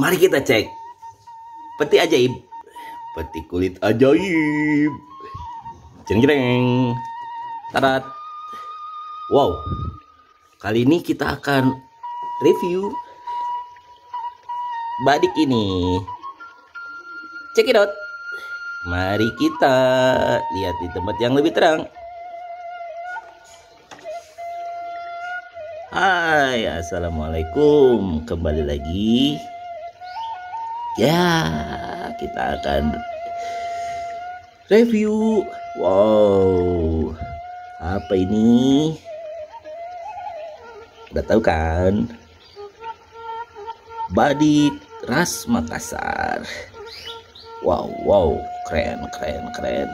Mari kita cek. Peti ajaib. Peti kulit ajaib. Jeng jeng. Tarat. Wow. Kali ini kita akan review badik ini. Cekidot. Mari kita lihat di tempat yang lebih terang. Hai, assalamualaikum. Kembali lagi. Ya, kita akan review. Wow, apa ini? Udah tahu kan? Badik ras Makassar. Wow, wow, keren, keren, keren.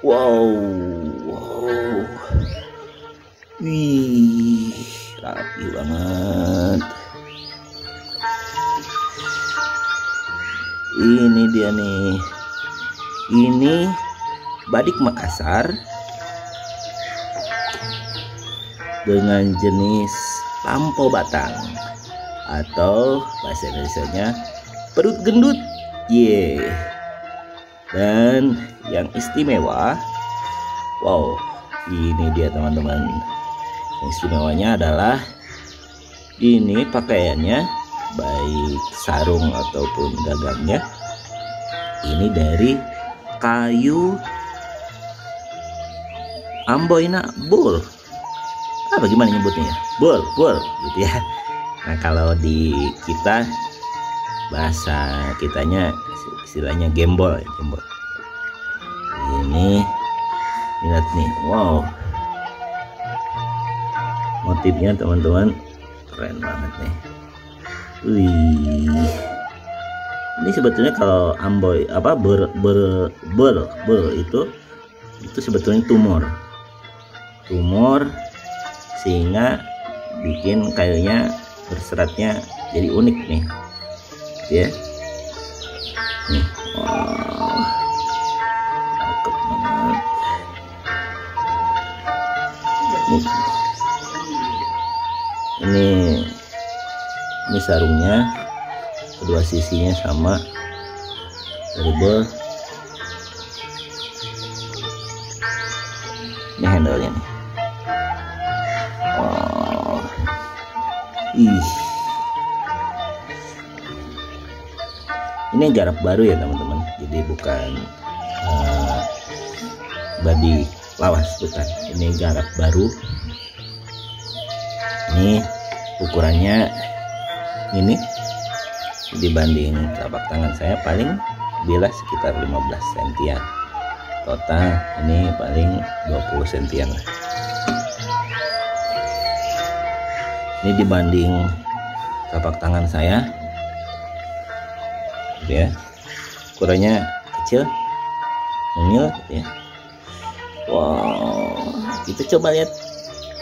Wow, wow. Wih, rapi banget. Ini dia nih. Ini badik Makassar dengan jenis lampo batang atau bahasa Indonesia perut gendut. Ye. Yeah. Dan yang istimewa, wow, ini dia teman-teman. Yang istimewanya adalah ini pakaiannya baik sarung ataupun gagangnya. Ini dari kayu amboina bull apa gimana nyebutnya? Ya bull bull gitu ya. Nah kalau di kita bahasa kitanya istilahnya gembol gembol. Ini lihat nih wow. Motifnya teman-teman keren banget nih wih. Ini sebetulnya kalau amboy apa ber ber ber ber itu itu sebetulnya tumor. Tumor sehingga bikin kayunya berseratnya jadi unik nih. Ya. Nih. Wow sarungnya. Kedua sisinya sama. Double ini handle nya nih. Oh ih. Ini garap baru ya teman-teman. Jadi bukan uh, body lawas bukan. Ini garap baru. Ini ukurannya ini. Dibanding telapak tangan saya paling bilas sekitar 15 sentian. Total ini paling 20 sentian lah. Ini dibanding telapak tangan saya gitu ya. Ukurannya kecil mungil ya. Wow kita coba lihat.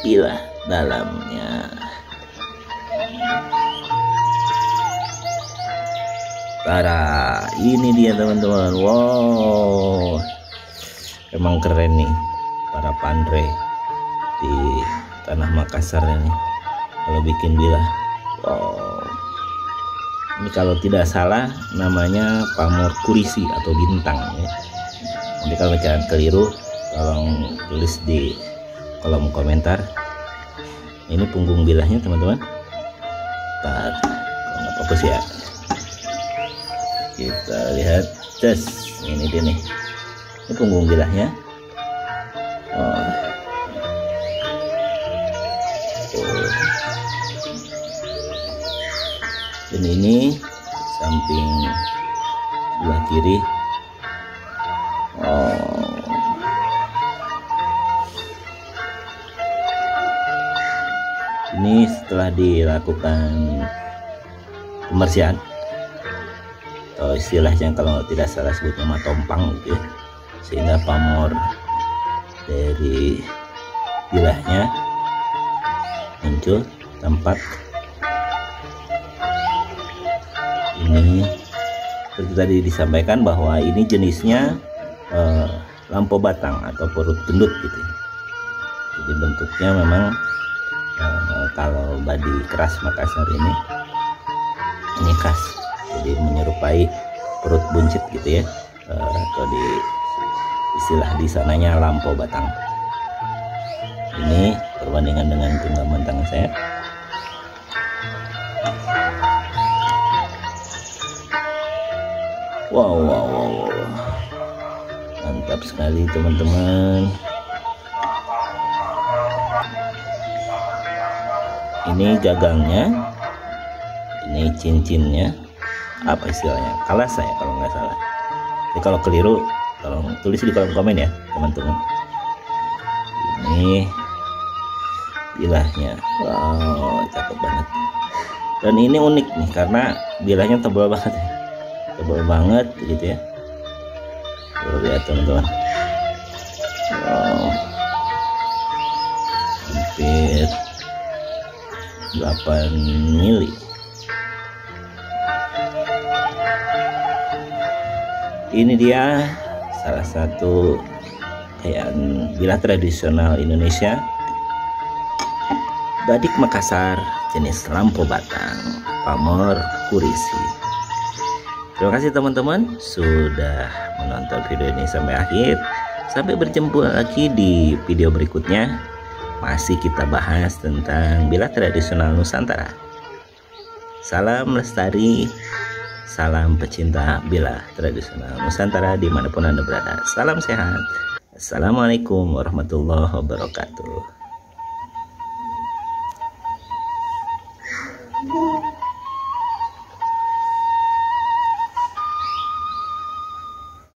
Bila dalamnya Tara, ini dia teman-teman. Wow, emang keren nih para pandre di tanah Makassar ini. Kalau bikin bila, wow. Ini kalau tidak salah namanya pamor kurisi atau bintang ya. Nanti kalau jangan keliru, tolong tulis di kolom komentar. Ini punggung bilahnya teman-teman. Kalau nggak fokus ya kita lihat tes ini dia nih. Ini punggung bilahnya oh. Dan ini samping sebelah kiri. Oh. ini setelah dilakukan pembersihan atau istilahnya kalau tidak salah sebutnya matompang gitu ya. Sehingga pamor dari bilahnya muncul tempat ini. Seperti tadi disampaikan bahwa ini jenisnya eh, lampu batang atau perut gendut gitu ya. jadi bentuknya memang eh, kalau badi keras Makassar ini ini khas jadi menyerupai perut buncit gitu ya. Uh, atau di istilah di sananya lampau batang. Ini perbandingan dengan genggaman tangan saya. Wow wow, wow. mantap sekali teman-teman. Ini gagangnya ini cincinnya apa istilahnya? Kalah saya kalau nggak salah. Jadi kalau keliru tolong tulis di kolom komen ya teman-teman. Ini bilahnya. Wow cakep banget. Dan ini unik nih karena bilahnya tebal banget ya. Tebal banget gitu ya. Tuh, lihat teman-teman. Wow. Hampir 8 mili ini dia salah satu kayak bilah tradisional Indonesia. Badik Makassar jenis lampu batang pamor kurisi. Terima kasih teman-teman sudah menonton video ini sampai akhir. Sampai berjumpa lagi di video berikutnya. Masih kita bahas tentang bila tradisional Nusantara. Salam lestari Salam pecinta bila tradisional Nusantara di mana pun Anda berada. Salam sehat. Assalamualaikum warahmatullahi wabarakatuh.